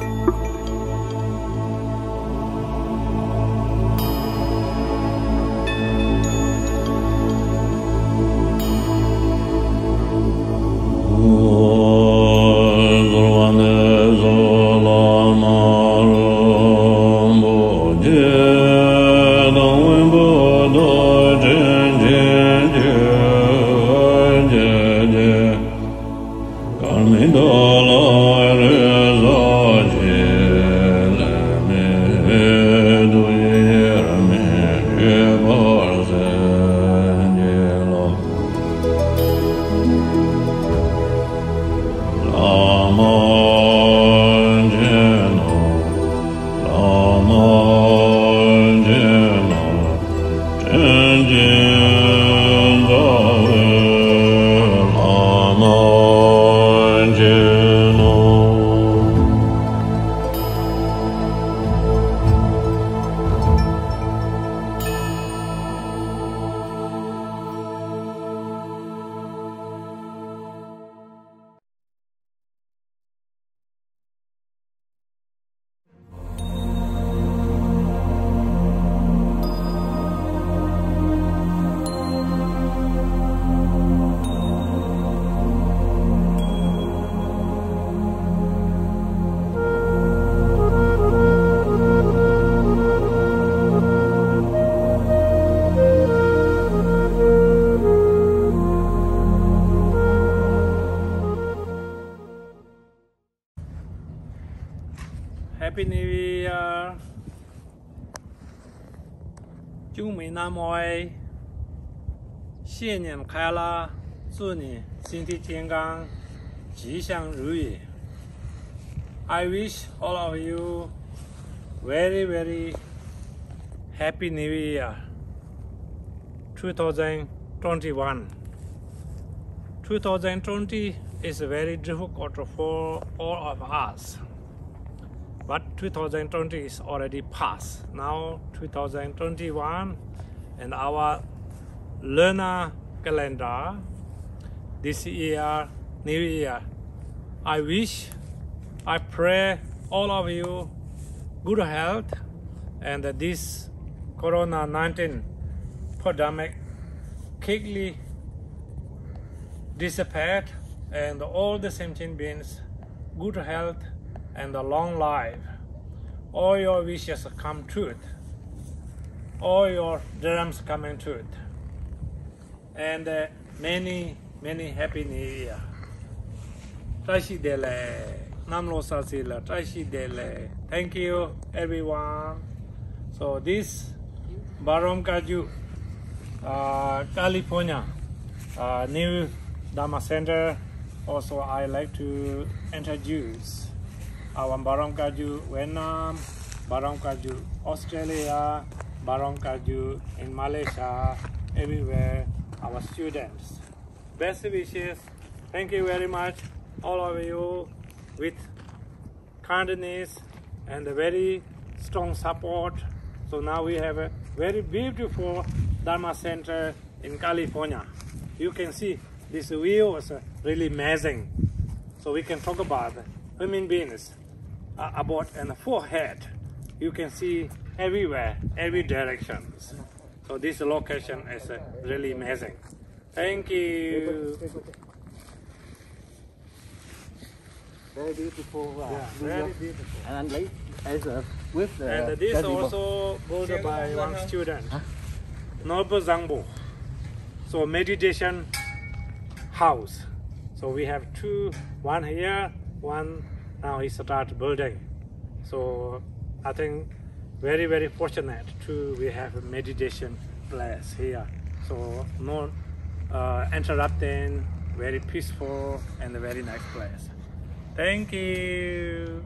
Amen. Amor. Happy New Year！祝美南妹新年快乐，祝你身体健康，吉祥如意。I wish all of you very very happy New Year 2021. 2020 is very difficult for all of us. But 2020 is already past. Now 2021 and our lunar calendar this year, new year. I wish, I pray all of you good health and that this Corona-19 pandemic quickly dissipate and all the sentient beings good health and a long life. All your wishes come true. All your dreams come true. And uh, many, many happy new year. Dele. Namlo sasila. Tashi dele. Thank you, everyone. So this Barom Kagyu, uh, California, uh, new Dharma Center. Also, I like to introduce our Barom Kagyu Vietnam Barom Kagyu Australia Barom Kagyu in Malaysia everywhere our students best wishes thank you very much all of you with kindness and a very strong support. So now we have a very beautiful Dharma Center in California. You can see this view is really amazing. So we can talk about human beings uh, about and forehead. You can see everywhere, every direction. So this location is uh, really amazing. Thank you. Very beautiful. Uh, Yeah, very beautiful. And late as uh, with the And this also built by one student, Noble Zangbo. So meditation house. So we have two, one here, one now he start building. So I think very very fortunate to we have a meditation place here. So no uh, interrupting, very peaceful and a very nice place. Thank you.